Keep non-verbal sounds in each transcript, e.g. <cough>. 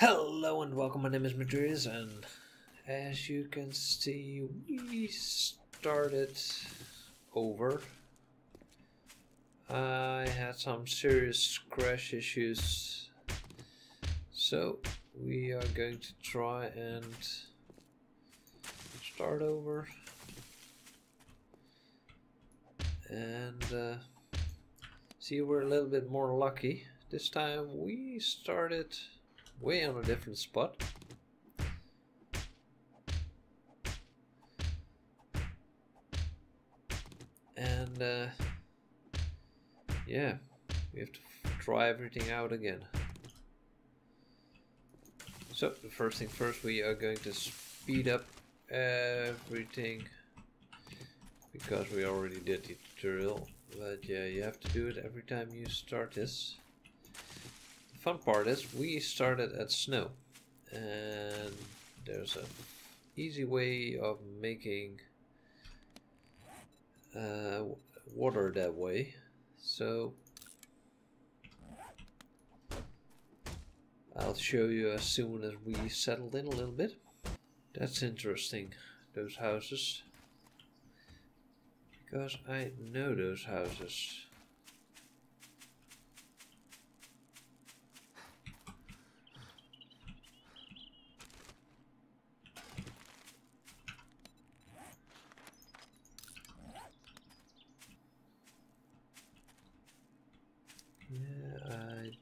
Hello and welcome, my name is Menturius and as you can see we started over. I had some serious crash issues so we are going to try and start over and uh, see we're a little bit more lucky. This time we started way on a different spot. And uh, yeah, we have to try everything out again. So the first thing first, we are going to speed up everything because we already did the tutorial. But yeah, you have to do it every time you start this fun part is we started at snow and there's an easy way of making uh, water that way. So I'll show you as soon as we settled in a little bit. That's interesting those houses. Because I know those houses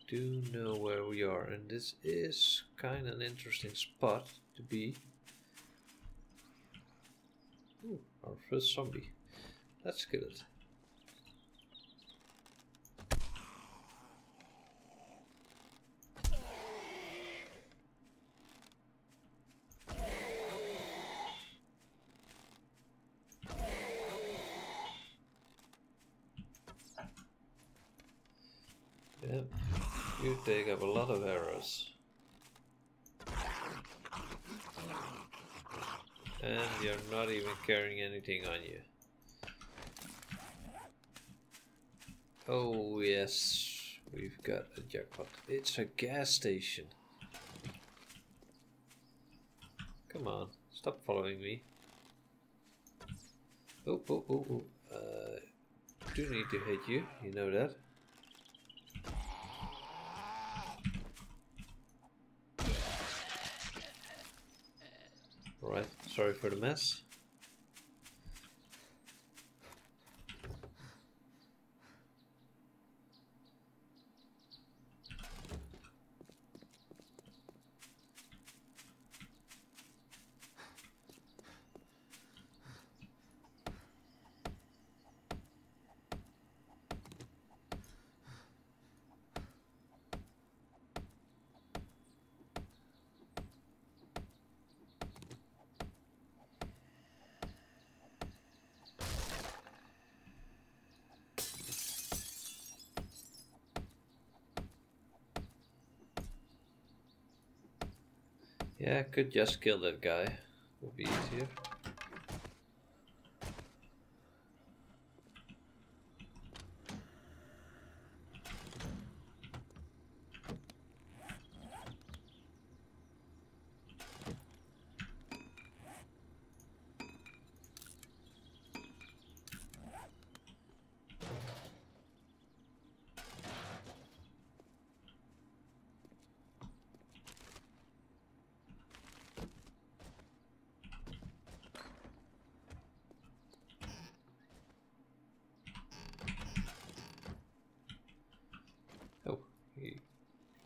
do know where we are and this is kind of an interesting spot to be. Ooh, our first zombie. Let's kill take up a lot of arrows. And you're not even carrying anything on you. Oh yes, we've got a jackpot. It's a gas station. Come on, stop following me. Oh, oh, oh, oh. Uh, do need to hit you, you know that. Alright, sorry for the mess. Yeah, could just kill that guy. Would be easier.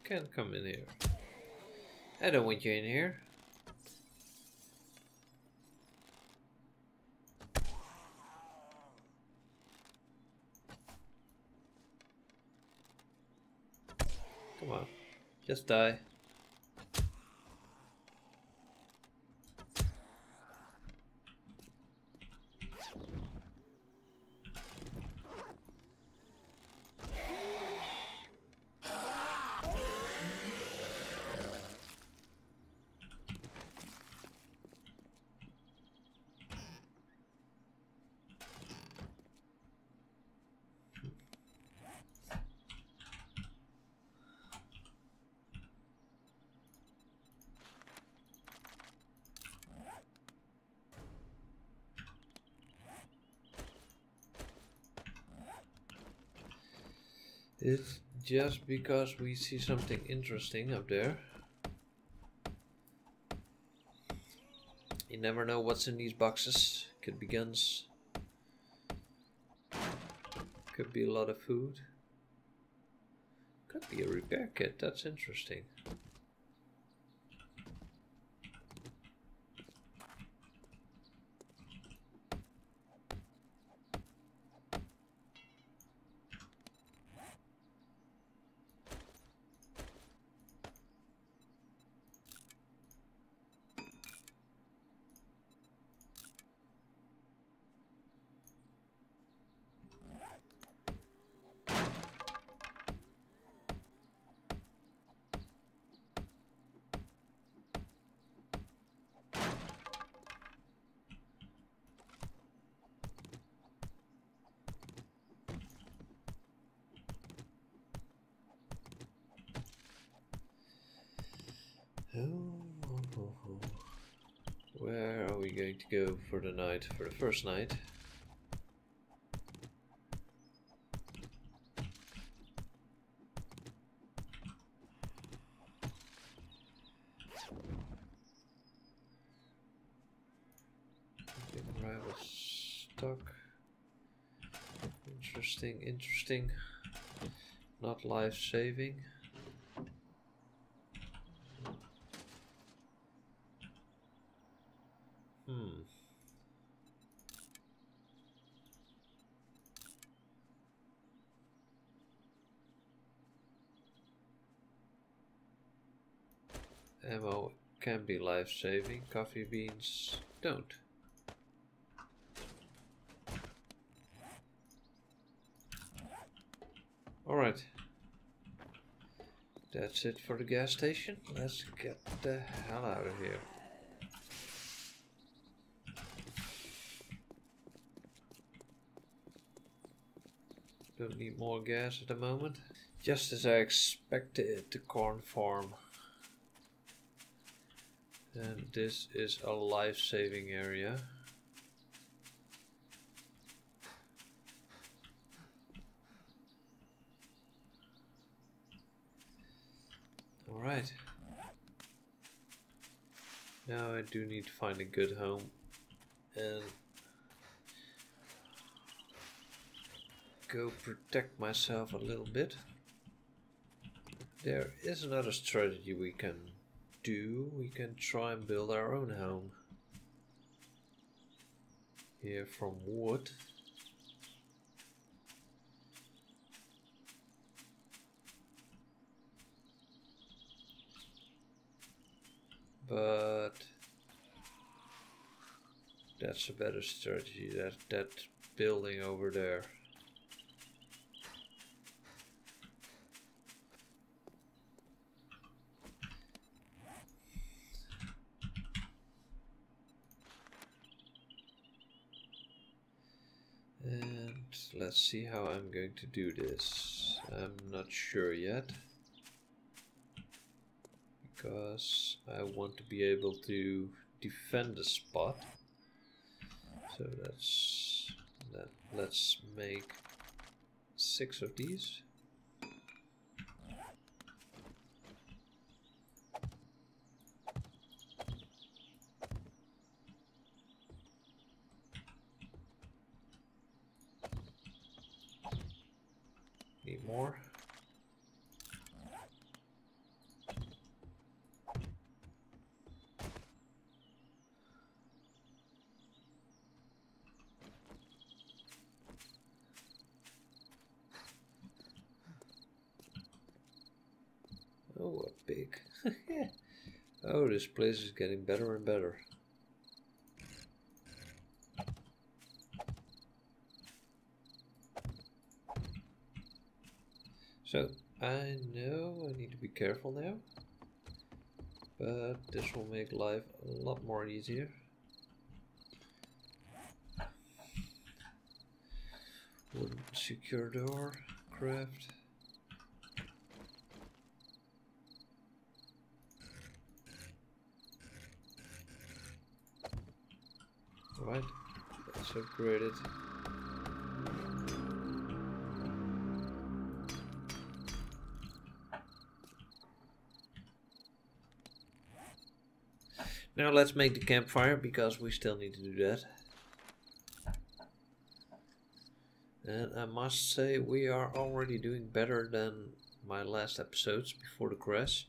Can't come in here. I don't want you in here. Come on, just die. It's just because we see something interesting up there. You never know what's in these boxes. Could be guns. Could be a lot of food. Could be a repair kit, that's interesting. Where are we going to go for the night, for the first night? Interesting, interesting. Not life saving. Ammo can be life saving, coffee beans don't. Alright. That's it for the gas station. Let's get the hell out of here. Don't need more gas at the moment. Just as I expected, the corn farm. And this is a life-saving area. Alright. Now I do need to find a good home and go protect myself a little bit. There is another strategy we can do. We can try and build our own home. Here from wood. But that's a better strategy. That that building over there. Let's see how I'm going to do this. I'm not sure yet. Because I want to be able to defend the spot. So that's that. Let's make six of these. more. A pig. <laughs> oh, this place is getting better and better. So, I know I need to be careful now, but this will make life a lot more easier. Wooden secure door, craft. Alright, let's upgrade it. Now let's make the campfire because we still need to do that. And I must say we are already doing better than my last episodes before the crash.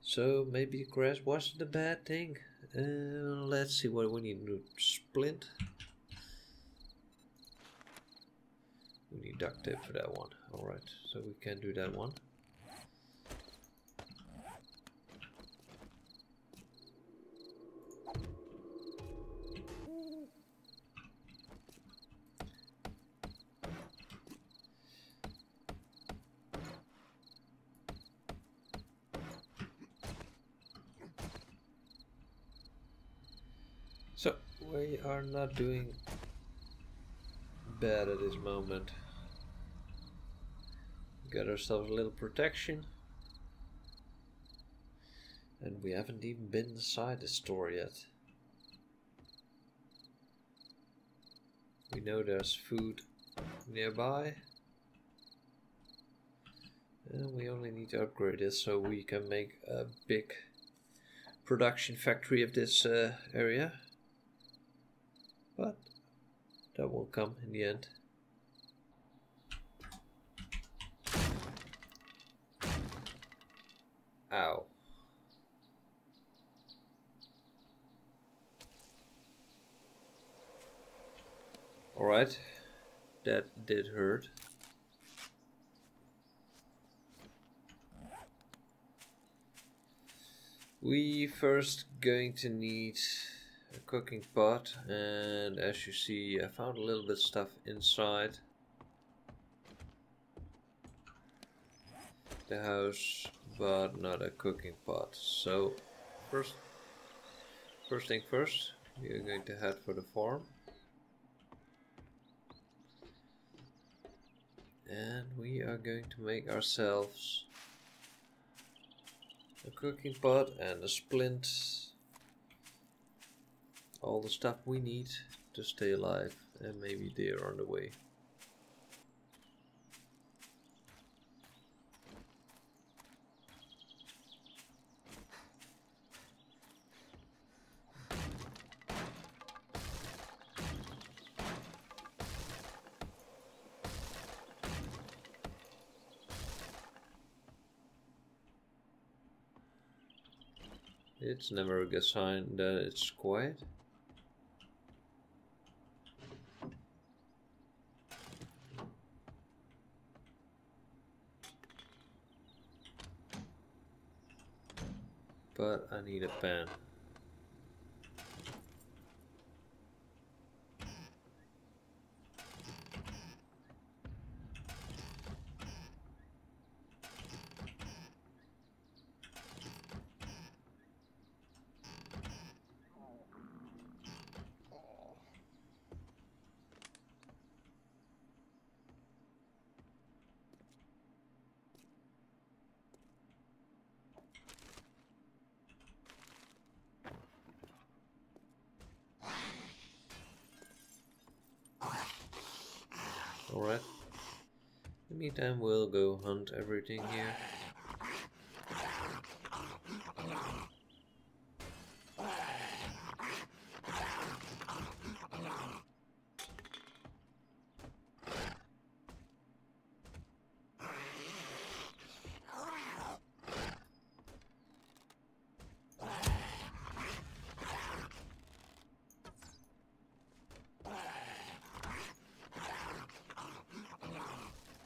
So maybe the crash wasn't a bad thing. Uh, let's see what we need to. Splint. We need duct tape for that one. Alright, so we can do that one. So, we are not doing bad at this moment. Got ourselves a little protection. And we haven't even been inside the store yet. We know there's food nearby. And we only need to upgrade it so we can make a big production factory of this uh, area. But that will come in the end. Ow. Alright, that did hurt. We first going to need a cooking pot and as you see I found a little bit stuff inside the house but not a cooking pot. So first first thing first we are going to head for the farm. And we are going to make ourselves a cooking pot and a splint all the stuff we need to stay alive and maybe they're on the way. It's never a good sign that it's quiet. But I need a pen. Alright. In the meantime, we'll go hunt everything here.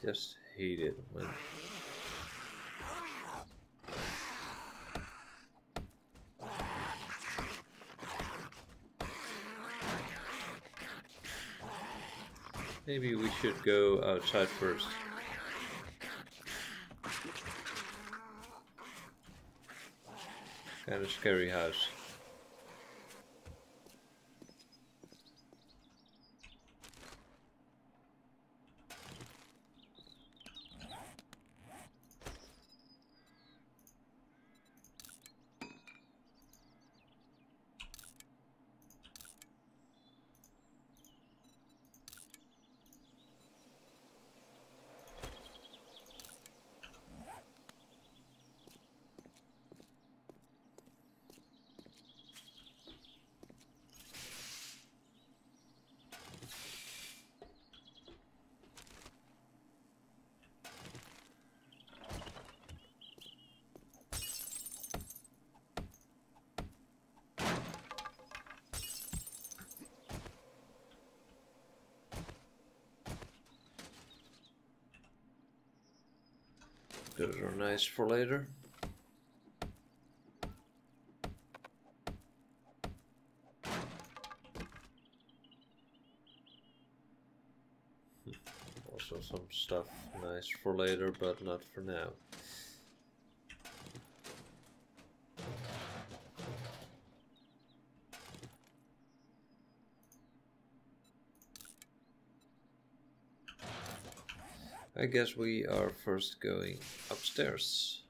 Just hate it when Maybe we should go outside first. Kind of scary house. Those are nice for later. Hmm. Also some stuff nice for later, but not for now. I guess we are first going upstairs.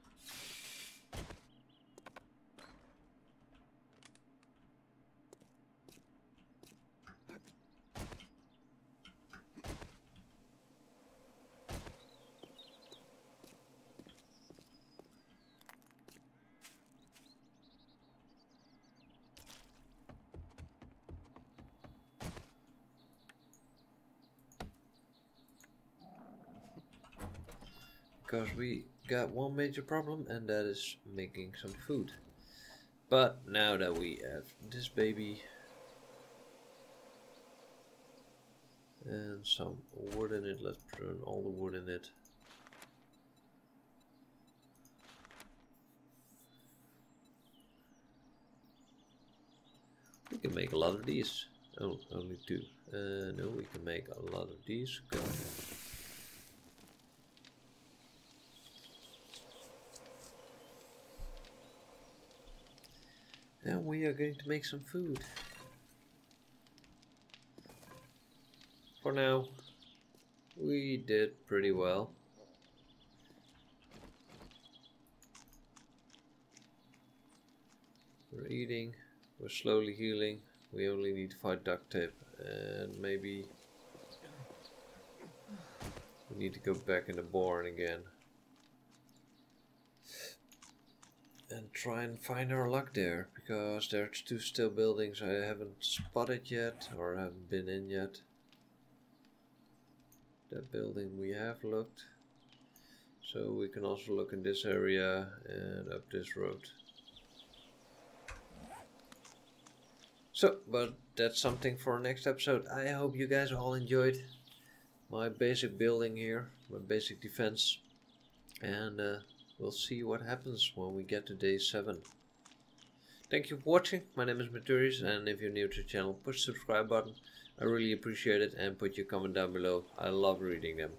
because we got one major problem and that is making some food. But now that we have this baby and some wood in it, let's put all the wood in it. We can make a lot of these. Oh, only two. Uh, no, we can make a lot of these. Go. And we are going to make some food. For now, we did pretty well. We're eating, we're slowly healing. We only need to find duct tape and maybe we need to go back in the barn again. and try and find our luck there because there's two still buildings I haven't spotted yet or haven't been in yet. That building we have looked. So we can also look in this area and up this road. So, but that's something for next episode. I hope you guys all enjoyed my basic building here, my basic defense. And uh, We'll see what happens when we get to day 7. Thank you for watching, my name is Menturius and if you're new to the channel, push the subscribe button. I really appreciate it and put your comment down below. I love reading them.